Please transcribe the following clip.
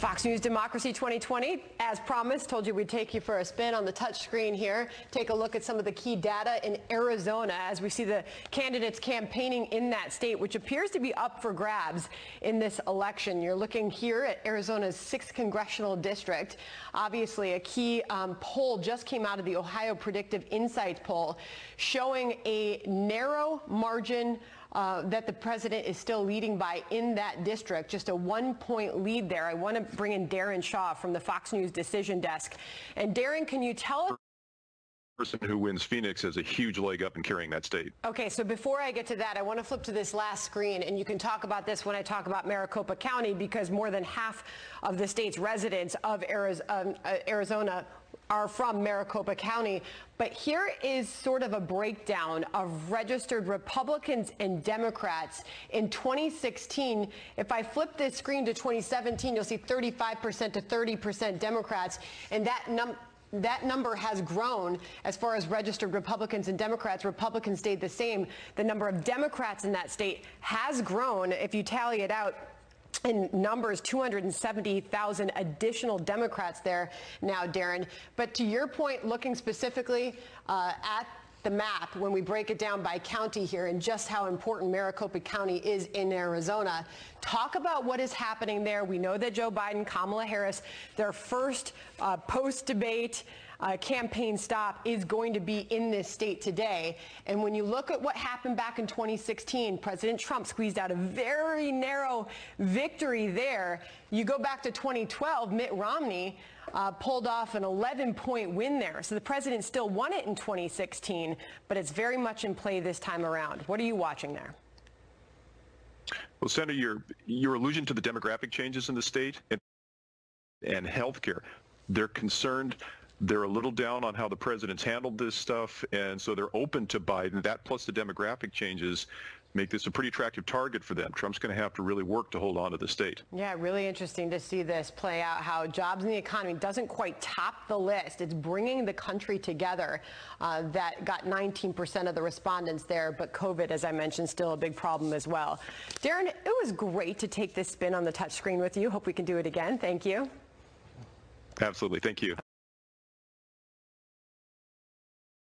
Fox News Democracy 2020, as promised, told you we'd take you for a spin on the touch screen here. Take a look at some of the key data in Arizona as we see the candidates campaigning in that state, which appears to be up for grabs in this election. You're looking here at Arizona's 6th congressional district. Obviously, a key um, poll just came out of the Ohio Predictive Insights poll showing a narrow margin uh, that the president is still leading by in that district, just a one-point lead there. I want to bring in Darren Shaw from the Fox News Decision Desk. And Darren, can you tell us? Person who wins Phoenix has a huge leg up in carrying that state. Okay, so before I get to that, I want to flip to this last screen, and you can talk about this when I talk about Maricopa County, because more than half of the state's residents of um, uh, Arizona are from Maricopa County. But here is sort of a breakdown of registered Republicans and Democrats in 2016. If I flip this screen to 2017, you'll see 35% to 30% Democrats, and that number that number has grown as far as registered Republicans and Democrats. Republicans stayed the same. The number of Democrats in that state has grown. If you tally it out, in numbers, 270,000 additional Democrats there now, Darren. But to your point, looking specifically uh, at the map when we break it down by county here and just how important Maricopa County is in Arizona. Talk about what is happening there. We know that Joe Biden, Kamala Harris, their first uh, post-debate uh, campaign stop is going to be in this state today. And when you look at what happened back in 2016, President Trump squeezed out a very narrow victory there. You go back to 2012, Mitt Romney uh, pulled off an 11-point win there. So the president still won it in 2016, but it's very much in play this time around. What are you watching there? Well, Sandra, your, your allusion to the demographic changes in the state and, and health care, they're concerned they're a little down on how the president's handled this stuff, and so they're open to Biden. That plus the demographic changes make this a pretty attractive target for them. Trump's going to have to really work to hold on to the state. Yeah, really interesting to see this play out, how jobs in the economy doesn't quite top the list. It's bringing the country together. Uh, that got 19% of the respondents there, but COVID, as I mentioned, still a big problem as well. Darren, it was great to take this spin on the touchscreen with you. Hope we can do it again. Thank you. Absolutely. Thank you.